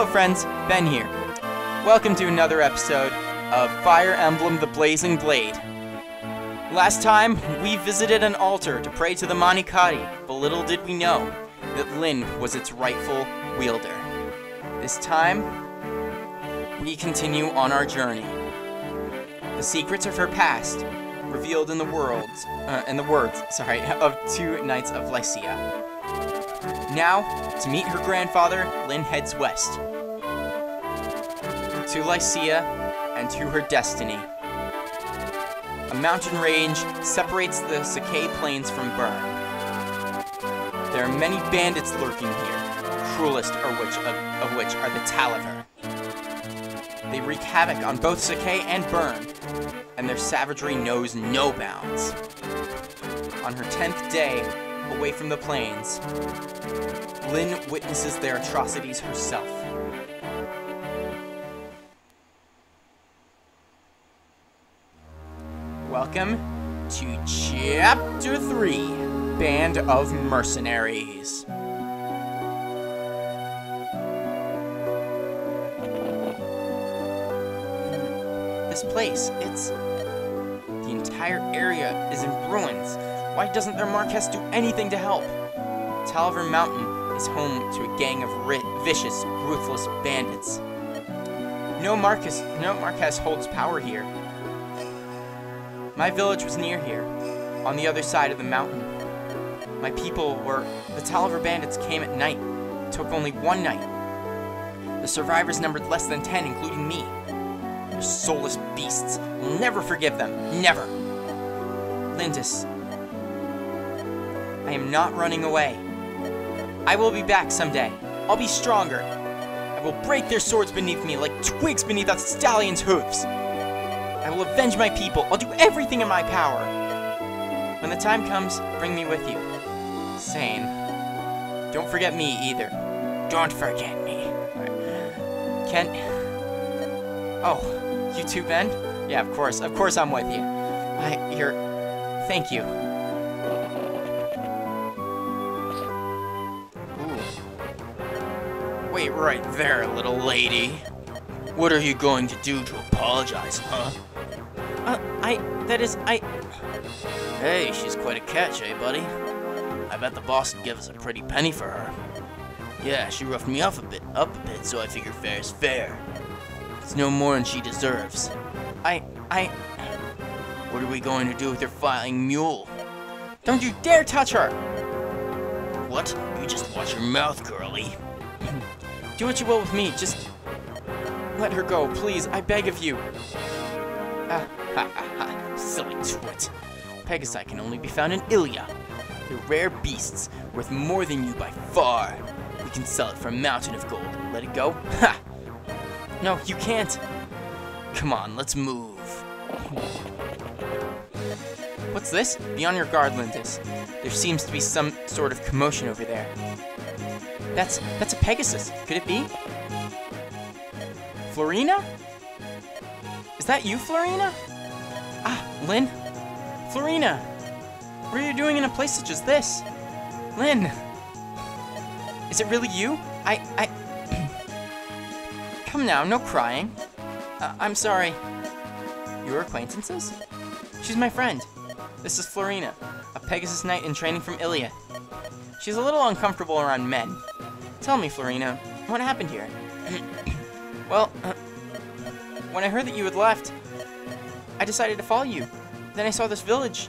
Hello friends, Ben here. Welcome to another episode of Fire Emblem The Blazing Blade. Last time, we visited an altar to pray to the Mani Katti, but little did we know that Lyn was its rightful wielder. This time, we continue on our journey. The secrets of her past, revealed in the worlds, uh, in the words, sorry, of two Knights of Lycia. Now, to meet her grandfather, Lyn heads west. To Lycia and to her destiny. A mountain range separates the Sacae Plains from Bern. There are many bandits lurking here, cruelest of which, of, of which are the Taliver. They wreak havoc on both Sacae and Bern, and their savagery knows no bounds. On her tenth day, away from the plains, Lyn witnesses their atrocities herself. Welcome to Chapter 3 Band of Mercenaries. This place, it's. The entire area is in ruins. Why doesn't their Marquess do anything to help? Taliver Mountain is home to a gang of vicious, ruthless bandits. No Marcus, no Marquess holds power here. My village was near here, on the other side of the mountain. My people were the Taliver bandits came at night. Took only one night. The survivors numbered less than ten, including me. Soulless beasts. We'll never forgive them. Never. Lindis, I am not running away. I will be back someday. I'll be stronger. I will break their swords beneath me like twigs beneath a stallion's hooves. I will avenge my people. I'll do everything in my power. When the time comes, bring me with you. Sain. Don't forget me either. Don't forget me. Kent. Oh, you too, Ben? Yeah, of course. Of course I'm with you. I, you're. Thank you. Right there, little lady. What are you going to do to apologize, huh? Uh, I. That is, I. Hey, she's quite a catch, eh, buddy? I bet the boss would give us a pretty penny for her. Yeah, she roughed me off a bit, up a bit, so I figure fair's fair. It's no more than she deserves. I. I. What are we going to do with her flying mule? Don't you dare touch her! What? You just watch your mouth, girlie. Do what you will with me, just let her go, please. I beg of you. Ah, ha, ha, ha. Silly twit. Pegasi can only be found in Ilia. They're rare beasts, worth more than you by far. We can sell it for a mountain of gold. Let it go? Ha! No, you can't. Come on, let's move. What's this? Be on your guard, Lindis. There seems to be some sort of commotion over there. That's that's a Pegasus. Could it be? Florina? Is that you, Florina? Ah, Lyn? Florina! What are you doing in a place such as this? Lyn! Is it really you? I, I... Come now, no crying. Uh, I'm sorry. Your acquaintances? She's my friend. This is Florina, a Pegasus Knight in training from Ilia. She's a little uncomfortable around men. Tell me, Florina, what happened here? well, uh, when I heard that you had left, I decided to follow you. Then I saw this village.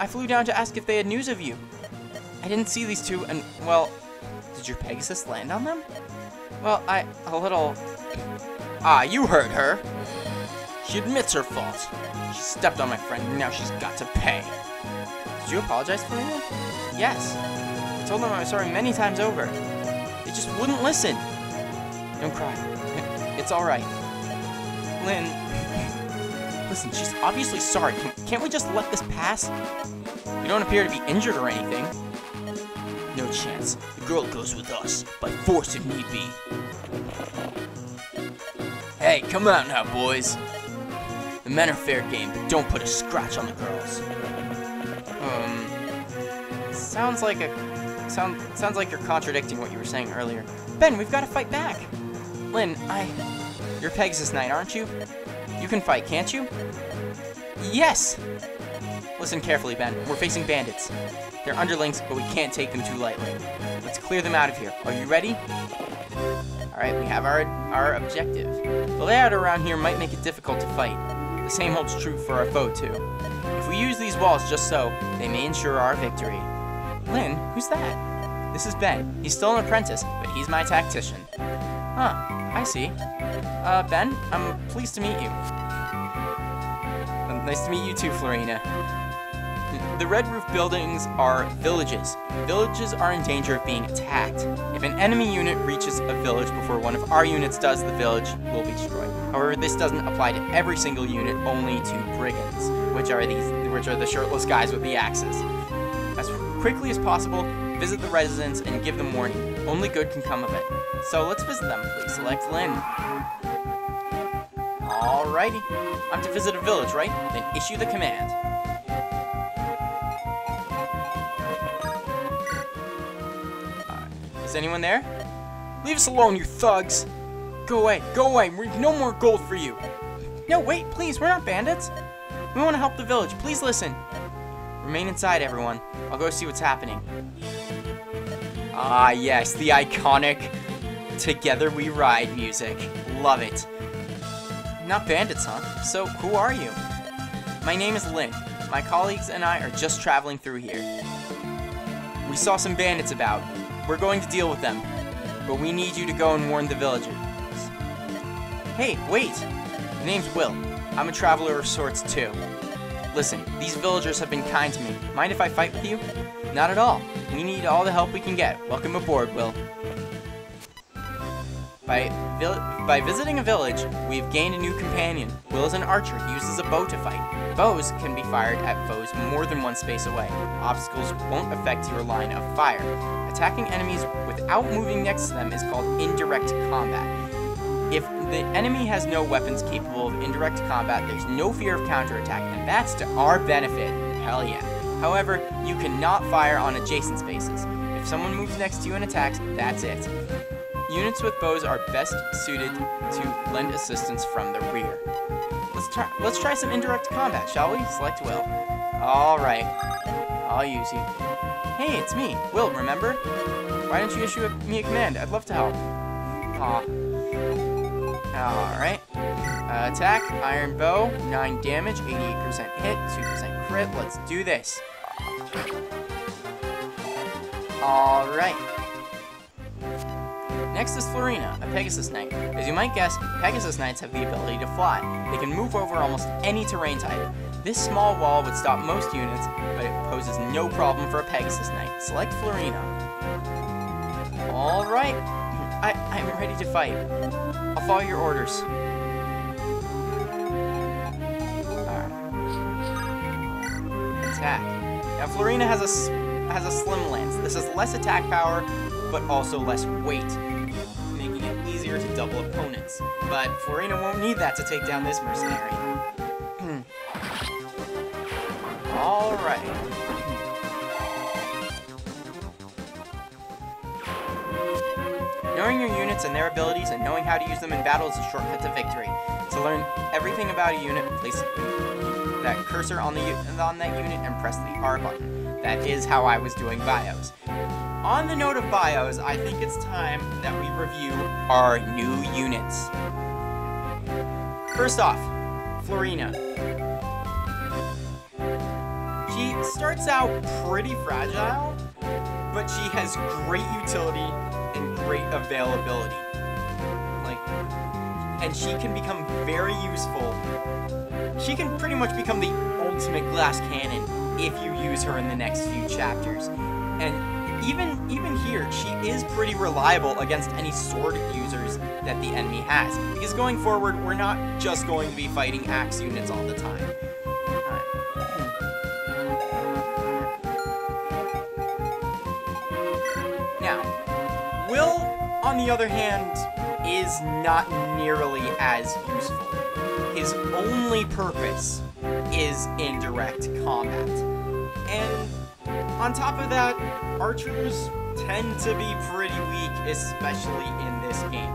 I flew down to ask if they had news of you. I didn't see these two, and, well, did your Pegasus land on them? Well, I, a little... Ah, you heard her. She admits her fault. She stepped on my friend, and now she's got to pay. Did you apologize, Florina? Yes. I told them I was sorry many times over. Just wouldn't listen. Don't cry. It's alright. Lyn. listen, she's obviously sorry. Can, can't we just let this pass? You don't appear to be injured or anything. No chance. The girl goes with us, by force if need be. Hey, come out now, boys. The men are fair game, but don't put a scratch on the girls. Um, sounds like a sound sounds like you're contradicting what you were saying earlier. Ben, we've got to fight back. Lyn, I... You're Pegasus Knight, aren't you? You can fight, can't you? Yes! Listen carefully, Ben. We're facing bandits. They're underlings, but we can't take them too lightly. Let's clear them out of here. Are you ready? Alright, we have our, our objective. The layout around here might make it difficult to fight. The same holds true for our foe, too. If we use these walls just so, they may ensure our victory. Lyn, who's that? This is Ben. He's still an apprentice, but he's my tactician. Huh, I see. Uh, Ben, I'm pleased to meet you. Nice to meet you too, Florina. The red roof buildings are villages. Villages are in danger of being attacked. If an enemy unit reaches a village before one of our units does, the village will be destroyed. However, this doesn't apply to every single unit, only to brigands, which are these which are the shirtless guys with the axes. Quickly as possible, visit the residents and give them warning. Only good can come of it. So let's visit them. Please select Lyn. Alrighty. I'm to visit a village, right? Then issue the command. Is anyone there? Leave us alone, you thugs! Go away, go away, no more gold for you! No, wait, please, we're not bandits! We want to help the village, please listen! Remain inside, everyone. I'll go see what's happening. Ah, yes, the iconic Together We Ride music. Love it. Not bandits, huh? So, who are you? My name is Lyn. My colleagues and I are just traveling through here. We saw some bandits about. We're going to deal with them, but we need you to go and warn the villagers. Hey, wait! The name's Will. I'm a traveler of sorts, too. Listen, these villagers have been kind to me. Mind if I fight with you? Not at all. We need all the help we can get. Welcome aboard, Will. By, by visiting a village, we've gained a new companion. Will is an archer. He uses a bow to fight. Bows can be fired at foes more than one space away. Obstacles won't affect your line of fire. Attacking enemies without moving next to them is called indirect combat. If the enemy has no weapons capable of indirect combat, there's no fear of counterattack, and that's to our benefit. Hell yeah. However, you cannot fire on adjacent spaces. If someone moves next to you and attacks, that's it. Units with bows are best suited to lend assistance from the rear. Let's try let's try some indirect combat, shall we? Select Will. Alright. I'll use you. Hey, it's me, Will, remember? Why don't you issue a, me a command? I'd love to help. Aw. Alright. Uh, attack, Iron Bow, 9 damage, 88% hit, 2% crit. Let's do this. Alright. Next is Florina, a Pegasus Knight. As you might guess, Pegasus Knights have the ability to fly. They can move over almost any terrain type. This small wall would stop most units, but it poses no problem for a Pegasus Knight. Select Florina. Alright, I'm ready to fight. I'll follow your orders. Attack. Now Florina has a, has a slim lance. This has less attack power, but also less weight making it easier to double opponents. But Florina won't need that to take down this mercenary. Alright. Knowing your units and their abilities and knowing how to use them in battle is a shortcut to victory. To learn everything about a unit, place that cursor on the on that unit and press the R button. That is how I was doing bios. On the note of bios, I think it's time that we review our new units. First off, Florina. She starts out pretty fragile, but she has great utility great availability. Like, and she can become very useful. She can pretty much become the ultimate glass cannon if you use her in the next few chapters. And even even here, she is pretty reliable against any sword users that the enemy has. Because going forward, we're not just going to be fighting axe units all the time. The other hand, is not nearly as useful. His only purpose is indirect combat. And on top of that, archers tend to be pretty weak, especially in this game.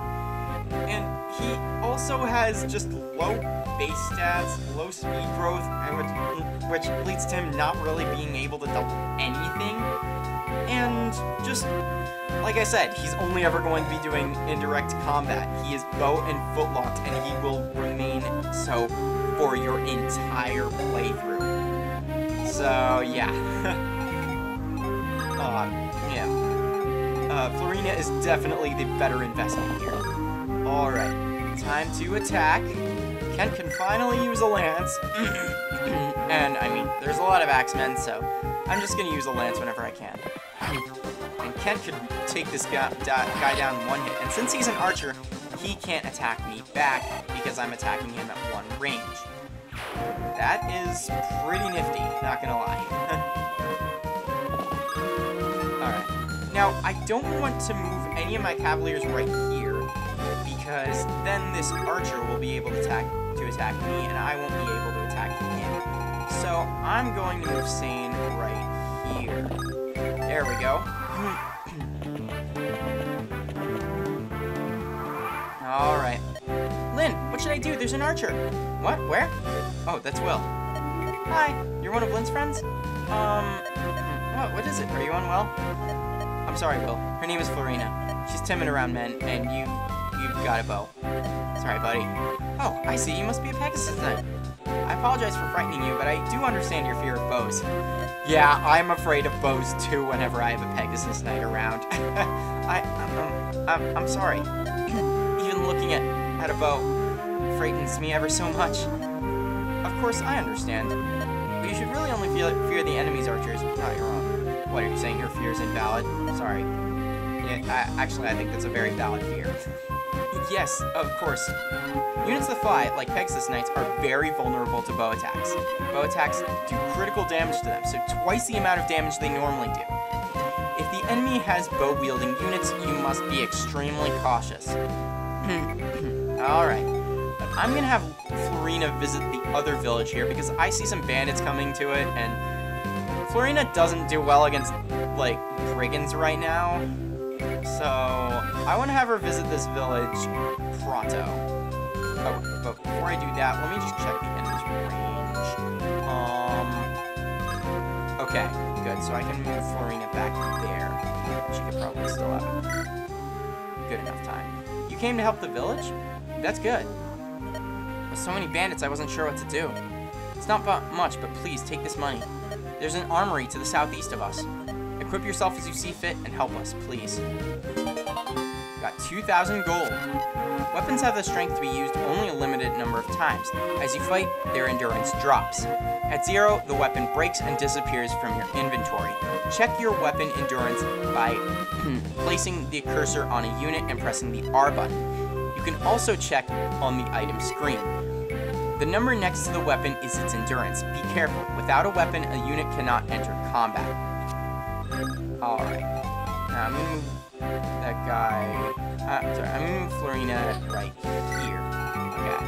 And he also has just low base stats, low speed growth, and which, which leads to him not really being able to double anything. And just, like I said, he's only ever going to be doing indirect combat. He is bow and footlocked, and he will remain so for your entire playthrough. So, yeah. uh, yeah. Uh, Florina is definitely the better investment here. Alright, time to attack. Kent can finally use a lance. and, I mean, there's a lot of axemen, so I'm just gonna use a lance whenever I can. Kent could take this guy, guy down one hit. And since he's an archer, he can't attack me back because I'm attacking him at one range. That is pretty nifty, not gonna lie. Alright. Now, I don't want to move any of my cavaliers right here, because then this archer will be able to attack to attack me, and I won't be able to attack him. So, I'm going to move Sain right here. There we go. Alright. Lyn, what should I do? There's an archer. What? Where? Oh, that's Will. Hi, you're one of Lyn's friends? Um, what, what is it? Are you unwell? I'm sorry, Will. Her name is Florina. She's timid around men, and you, you've got a bow. Sorry, buddy. Oh, I see. You must be a Pegasus Knight. I apologize for frightening you, but I do understand your fear of bows. Yeah, I'm afraid of bows too whenever I have a Pegasus Knight around. I, um, I'm, I'm sorry. Even looking at, at a bow frightens me ever so much. Of course, I understand. But you should really only feel, fear the enemy's archers, not your own. What, are you saying your fear is invalid? Sorry. Yeah, I, actually, I think that's a very valid fear. Yes, of course. Units that fly, like Pegasus Knights, are very vulnerable to bow attacks. Bow attacks do critical damage to them, so twice the amount of damage they normally do. If the enemy has bow-wielding units, you must be extremely cautious. Alright. I'm gonna have Florina visit the other village here because I see some bandits coming to it, and Florina doesn't do well against, like, brigands right now. So, I want to have her visit this village pronto. Oh, but before I do that, let me just check range. Um, okay, good. So I can move Florina back there. She could probably still have a good enough time. You came to help the village? That's good. With so many bandits, I wasn't sure what to do. It's not much, but please, take this money. There's an armory to the southeast of us. Equip yourself as you see fit and help us, please. Got 2,000 gold. Weapons have the strength to be used only a limited number of times. As you fight, their endurance drops. At zero, the weapon breaks and disappears from your inventory. Check your weapon endurance by hmm, placing the cursor on a unit and pressing the R button. You can also check on the item screen. The number next to the weapon is its endurance. Be careful. Without a weapon, a unit cannot enter combat. Alright. Now I'm gonna move that guy. Uh, sorry, I'm gonna move Florina right here. Okay.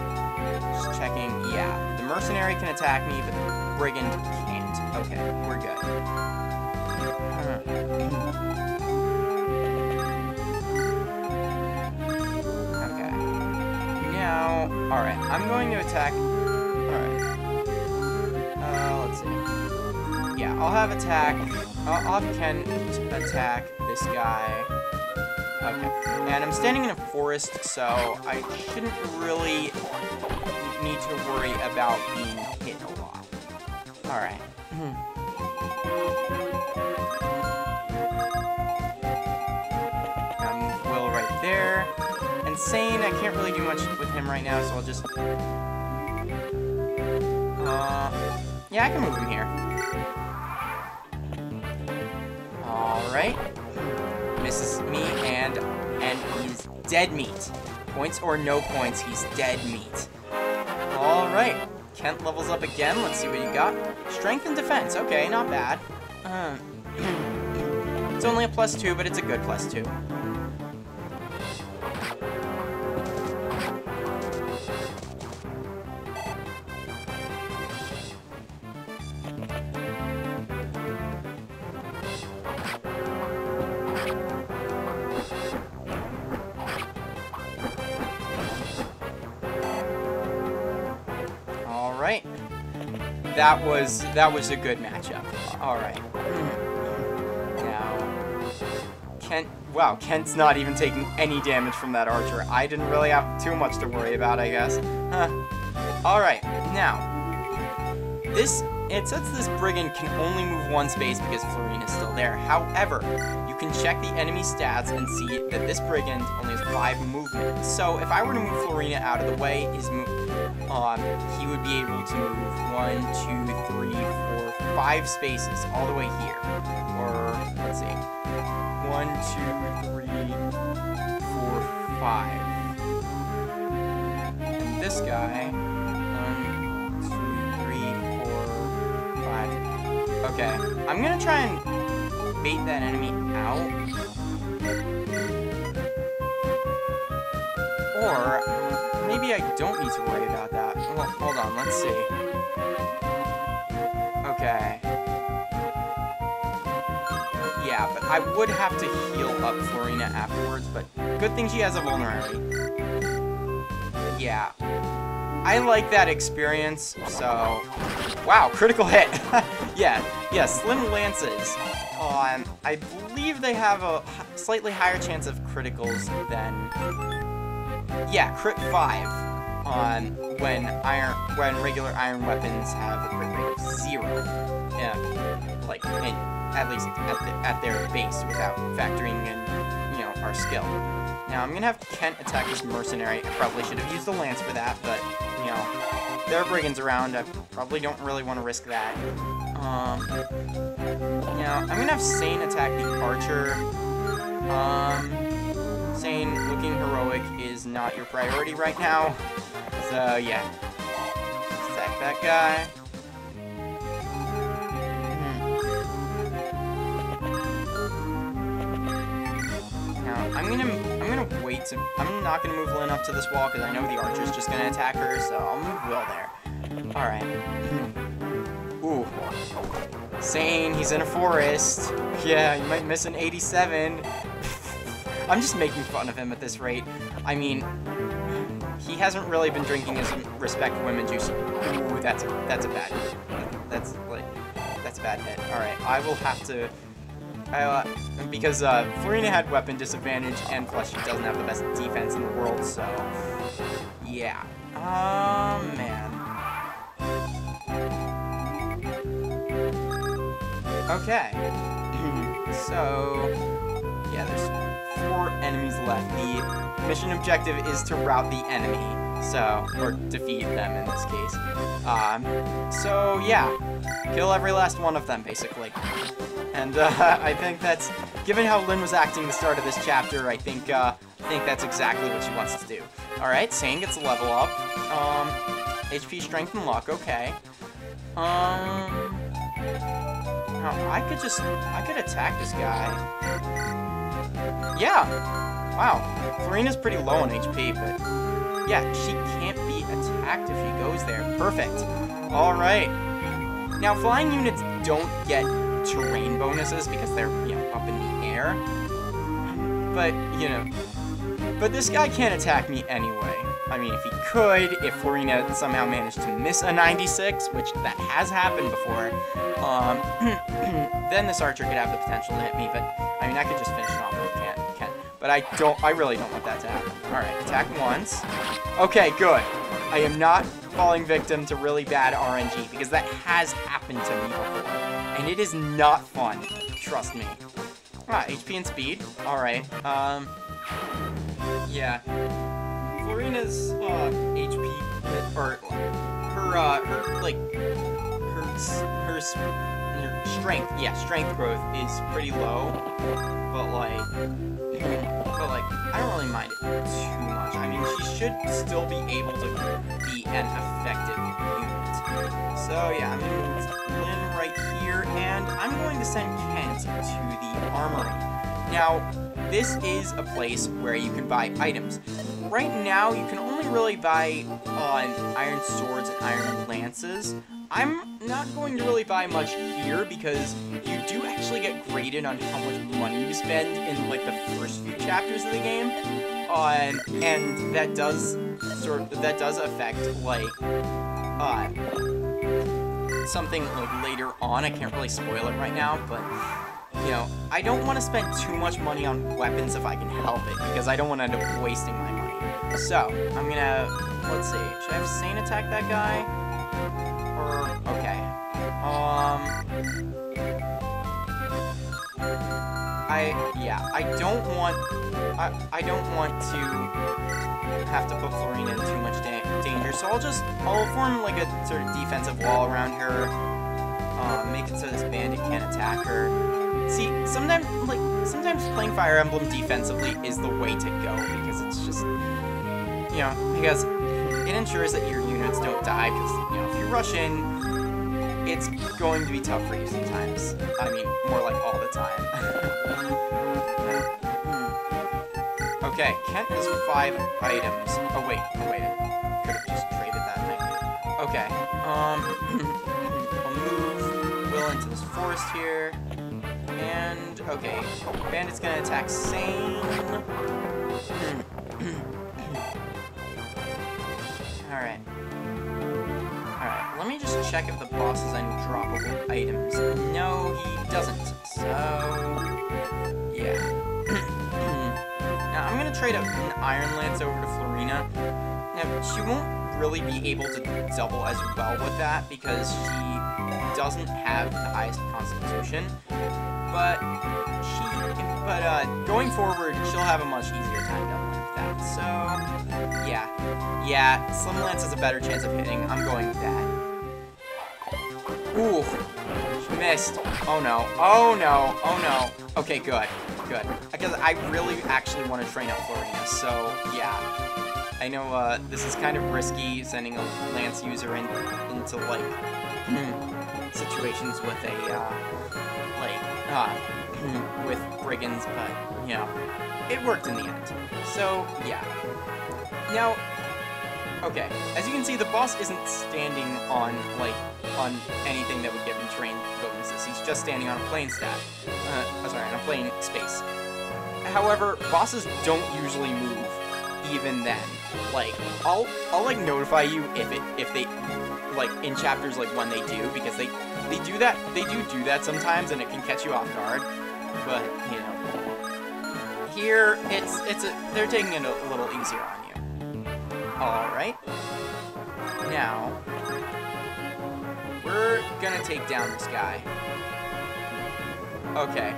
Just checking. Yeah. The mercenary can attack me, but the brigand can't. Okay, we're good. Okay. Now, alright, I'm going to attack. Alright. Uh, let's see. Yeah, I'll have attack. I'll have Kent attack this guy. Okay. And I'm standing in a forest, so I shouldn't really need to worry about being hit a lot. Alright. Hmm. Um, now move Will right there. Insane, I can't really do much with him right now, so I'll just... Uh, yeah, I can move him here. Alright. Misses me, and and he's dead meat. Points or no points, he's dead meat. Alright. Kent levels up again. Let's see what you got. Strength and defense. Okay, not bad. Uh, it's only a plus two, but it's a good plus two. That was that was a good matchup. All right. Now, Kent. Wow, Kent's not even taking any damage from that archer. I didn't really have too much to worry about, I guess. Huh. All right. Now, this it says this brigand can only move one space because Florina is still there. However, you can check the enemy stats and see that this brigand only has five movement. So if I were to move Florina out of the way, his move, um, he would be able to move one, two, three, four, five spaces all the way here. Or let's see, one, two, three, four, five. And this guy, one, two, three, four, five. Okay, I'm gonna try and bait that enemy out. Or maybe I don't need to worry about that. Well, hold on, let's see. Okay. Yeah, but I would have to heal up Florina afterwards, but good thing she has a Vulnerary. Yeah. I like that experience, so... Wow, critical hit! yeah, yeah, Slim Lances. Um, I believe they have a slightly higher chance of criticals than... Yeah, crit 5 on when iron when regular iron weapons have a crit rate of 0. Yeah, like, in, at least at, the, at their base without factoring in, you know, our skill. Now, I'm gonna have Kent attack this mercenary. I probably should have used the lance for that, but, you know, there are brigands around. I probably don't really want to risk that. Um, now, I'm gonna have Sain attack the archer. Um, Sain, looking heroic is not your priority right now. So, yeah. Attack that guy. Hmm. Now, I'm gonna I'm gonna wait to I'm not gonna move Lyn up to this wall because I know the archer's just gonna attack her, so I'll move Will there. Alright. Ooh. Sain, he's in a forest. Yeah, you might miss an 87. I'm just making fun of him at this rate. I mean, he hasn't really been drinking his respect women juice. Ooh, that's a, that's a bad. That's like that's a bad hit. All right, I will have to. Uh, because uh, Florina had weapon disadvantage, and plus she doesn't have the best defense in the world, so yeah. Oh man. Okay. so yeah, there's four enemies left. The mission objective is to rout the enemy, so or defeat them in this case. Um, so yeah, kill every last one of them basically. And uh, I think that's, given how Lyn was acting the start of this chapter, I think uh, I think that's exactly what she wants to do. All right, Sain gets a level up. Um, HP, Strength, and Luck. Okay. Um. I could just, I could attack this guy. Yeah. Wow. Florina's pretty low on HP, but yeah, she can't be attacked if she goes there. Perfect. All right. Now, flying units don't get terrain bonuses because they're, you know, up in the air. But, you know, but this guy can't attack me anyway. I mean, if he could, if Florina somehow managed to miss a 96, which that has happened before, um, then this archer could have the potential to hit me, but, I mean, I could just finish it off. But I don't, I really don't want that to happen. Alright, attack once. Okay, good. I am not falling victim to really bad RNG, because that has happened to me before. And it is not fun. Trust me. Ah, HP and speed. Alright, um... Yeah. Florina's uh, HP, or her, uh, her like her her, her strength, yeah, strength growth is pretty low, but like, but like, I don't really mind it too much. I mean, she should still be able to be an effective unit. So yeah, I'm gonna move Lyn right here, and I'm going to send Kent to the armory. Now, this is a place where you can buy items. Right now, you can only really buy uh, iron swords and iron lances. I'm not going to really buy much here because you do actually get graded on how much money you spend in like the first few chapters of the game, um, and that does sort of, that does affect like uh, something like later on. I can't really spoil it right now, but you know, I don't want to spend too much money on weapons if I can help it, because I don't want to end up wasting my money. So, I'm gonna, let's see, should I have Sain attack that guy? Or, okay. Um, I, yeah, I don't want, I, I don't want to have to put Florina in too much da danger, so I'll just, I'll form like a sort of defensive wall around her, um, make it so this bandit can't attack her. See, sometimes, like, sometimes playing Fire Emblem defensively is the way to go, because it's just, you know, because it ensures that your units don't die, because, you know, if you rush in, going to be tough for you sometimes. I mean, more like all the time. okay, Kent has five items. Oh, wait, oh, wait. Could have just traded that thing. Okay, um, I'll move Will into this forest here. And, okay, Bandit's gonna attack Sain. Alright. Just check if the boss has any droppable items. No, he doesn't. So, yeah. now, I'm gonna trade up an Iron Lance over to Florina. Now, she won't really be able to double as well with that because she doesn't have the highest constitution. But she, but uh, going forward, she'll have a much easier time doubling with that. So, yeah, yeah, Slim Lance has a better chance of hitting. I'm going with that. Ooh, missed. Oh no, oh no, oh no. Okay, good, good. Because I really actually want to train up Florina, so yeah. I know uh, this is kind of risky sending a Lance user in, into like situations with a uh, like uh, with brigands, but you know, it worked in the end. So yeah. Now, okay, as you can see, the boss isn't standing on like on anything that would give him terrain bonuses. He's just standing on a plain stat. Uh, sorry, on a plain space. However, bosses don't usually move even then. Like, I'll I'll like notify you if it if they like in chapters like when they do because they they do that they do do that sometimes and it can catch you off guard. But you know, here it's it's a, they're taking it a little easier on. All right. Now we're gonna take down this guy. Okay.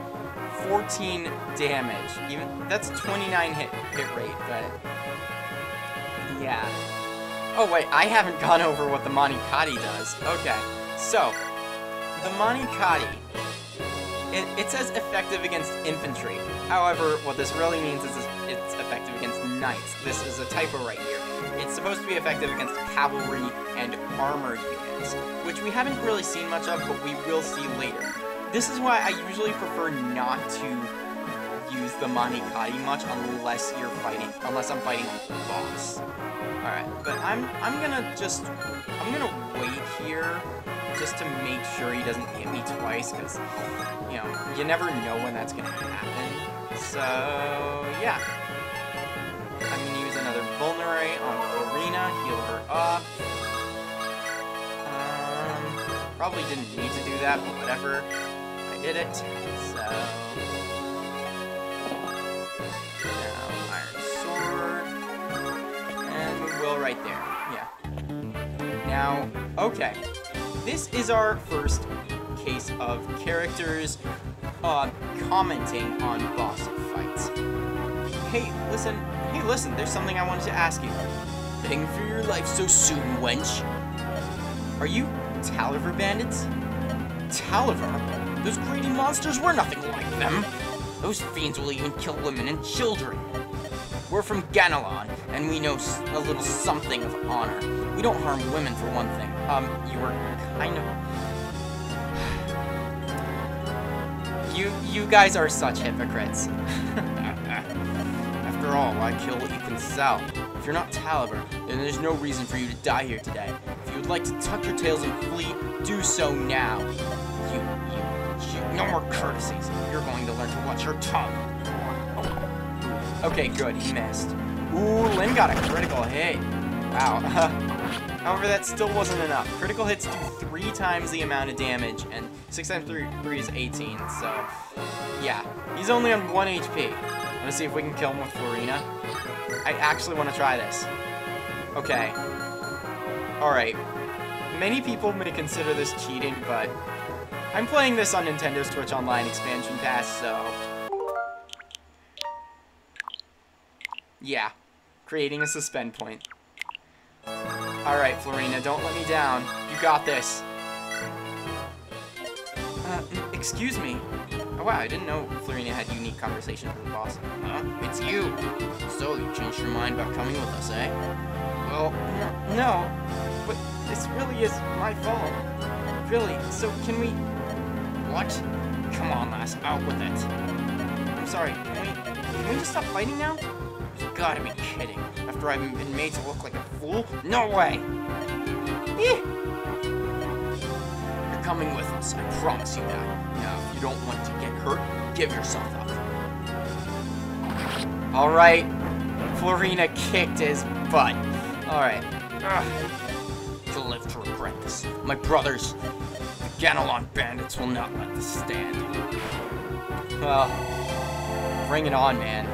14 damage. Even that's 29 hit hit rate, but yeah. Oh wait, I haven't gone over what the Mani Katti does. Okay, so the Mani Katti, it, it says effective against infantry. However, what this really means is it's effective against knights. This is a typo right here. It's supposed to be effective against cavalry and armored units, which we haven't really seen much of, but we will see later. This is why I usually prefer not to use the Mani Katti much unless you're fighting, unless I'm fighting a boss. Alright, but I'm, I'm gonna just, I'm gonna wait here just to make sure he doesn't hit me twice, because, you know, you never know when that's gonna happen. So, yeah. I'm gonna use another Vulnerary on Florina, heal her up. Um, probably didn't need to do that, but whatever I did it. So now iron sword, and we will right there. Yeah. Now, okay, this is our first case of characters uh, commenting on boss fights. Hey, listen. Listen. There's something I wanted to ask you. Begging for your life so soon, wench. Are you Taliver bandits? Taliver? Those greedy monsters were nothing like them. Those fiends will even kill women and children. We're from Ganelon, and we know a little something of honor. We don't harm women for one thing. Um, you were kind of... You, you guys are such hypocrites. All, I kill what you can sell. If you're not Taliver, then there's no reason for you to die here today. If you would like to tuck your tails and flee, do so now. You, you you no more courtesies. You're going to learn to watch your tongue. Okay, good. He missed. Ooh, Lyn got a critical hit. Wow. However, that still wasn't enough. Critical hits do three times the amount of damage, and 6 times 3, 3 is 18, so... Yeah, he's only on 1 HP. Let's see if we can kill him with Florina. I actually want to try this. Okay. Alright. Many people may consider this cheating, but... I'm playing this on Nintendo Switch Online Expansion Pass, so... Yeah. Creating a suspend point. Alright, Florina, don't let me down. You got this. Excuse me. Oh wow, I didn't know Florina had unique conversations with the boss. Huh? It's you! So, you changed your mind about coming with us, eh? Well, no, no. But this really is my fault. Really, so can we... What? Come on, lass, out with it. I'm sorry, can we... Can we just stop fighting now? You've gotta be kidding. After I've been made to look like a fool? No way! Eh. Coming with us, I promise you that. Now, if you don't want to get hurt, give yourself up. Alright. Florina kicked his butt. Alright. To live to regret this. My brothers, the Ganelon bandits will not let this stand. Well, bring it on, man.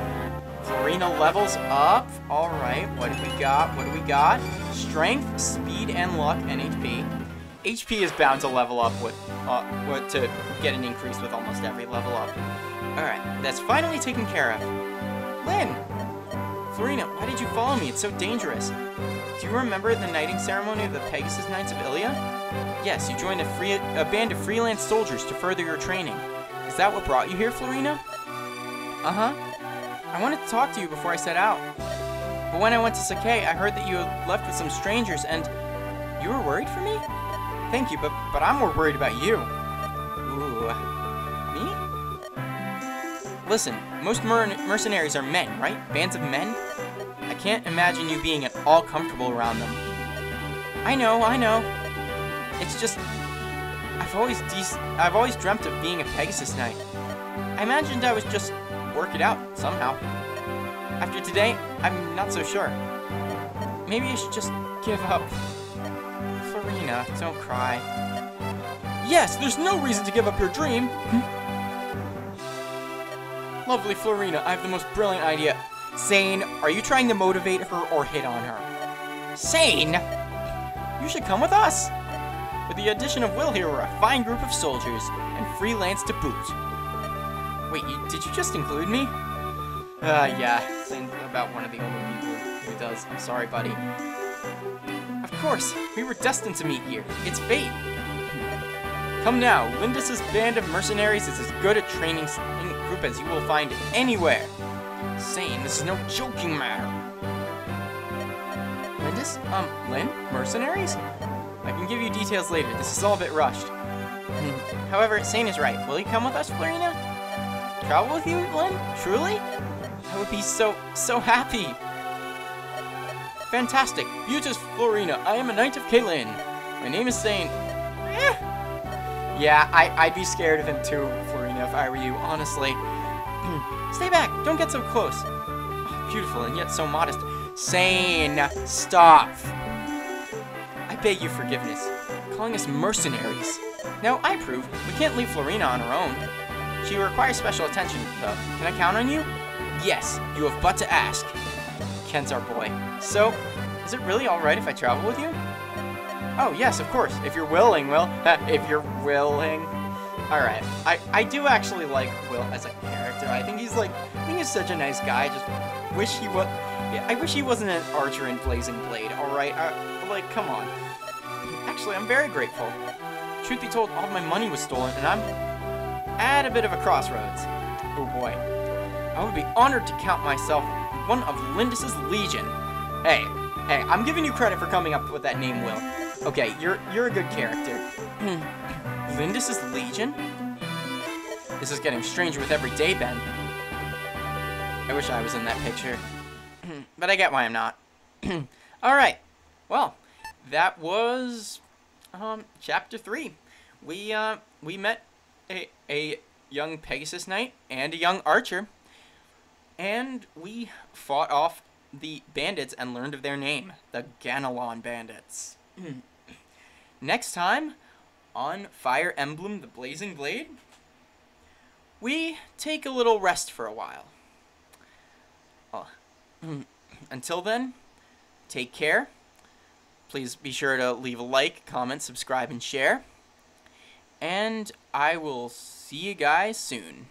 Florina levels up. Alright, what do we got? What do we got? Strength, speed, and luck, and HP. HP is bound to level up with, uh, with to get an increase with almost every level up. Alright, that's finally taken care of. Lyn! Florina, why did you follow me? It's so dangerous. Do you remember the knighting ceremony of the Pegasus Knights of Ilia? Yes, you joined a, free, a band of freelance soldiers to further your training. Is that what brought you here, Florina? Uh-huh. I wanted to talk to you before I set out. But when I went to Sacae, I heard that you had left with some strangers, and you were worried for me? Thank you, but, but I'm more worried about you. Ooh. Uh, me? Listen, most mer mercenaries are men, right? Bands of men? I can't imagine you being at all comfortable around them. I know, I know. It's just... I've always I've always dreamt of being a Pegasus Knight. I imagined I was just work it out, somehow. After today, I'm not so sure. Maybe I should just give up. Don't cry. Yes, there's no reason to give up your dream! Lovely Florina, I have the most brilliant idea. Sain, are you trying to motivate her or hit on her? Sain? You should come with us! With the addition of Will here, we're a fine group of soldiers, and freelance to boot. Wait, you, did you just include me? Uh, yeah, saying about one of the only people who does. I'm sorry, buddy. Course, we were destined to meet here. It's fate. Come now, Lindis's band of mercenaries is as good a training group as you will find anywhere. Saying this is no joking matter. Lindis? Um, Lyn? Mercenaries? I can give you details later. This is all a bit rushed. However, Sain is right. Will you come with us, Florina? Travel with you, Lyn? Truly? I would be so, so happy. Fantastic. Beauteous Florina. I am a Knight of Caelin. My name is Sain. Eh. Yeah, I, I'd be scared of him too, Florina, if I were you, honestly. Stay back. Don't get so close. Oh, beautiful and yet so modest. Sain. Stop. I beg your forgiveness. Calling us mercenaries. No, I approve. We can't leave Florina on her own. She requires special attention, though. Can I count on you? Yes, you have but to ask. Ken's our boy. So, is it really alright if I travel with you? Oh, yes, of course. If you're willing, Will. if you're willing. Alright. I, I do actually like Will as a character. I think he's like, I think he's such a nice guy. I just wish he was, I wish he wasn't an archer in Blazing Blade, alright? Uh, like, come on. Actually, I'm very grateful. Truth be told, all my money was stolen, and I'm at a bit of a crossroads. Oh boy. I would be honored to count myself one of Lindis's Legion. Hey, hey, I'm giving you credit for coming up with that name, Will. Okay, you're you're a good character. Lindis's Legion? This is getting stranger with every day, Ben. I wish I was in that picture. but I get why I'm not. Alright. Well, that was um, chapter 3. We, uh, we met a, a young Pegasus Knight and a young Archer. And we fought off the bandits and learned of their name, the Ganelon Bandits. Next time on Fire Emblem The Blazing Blade, we take a little rest for a while. Uh, until then, take care. Please be sure to leave a like, comment, subscribe, and share. And I will see you guys soon.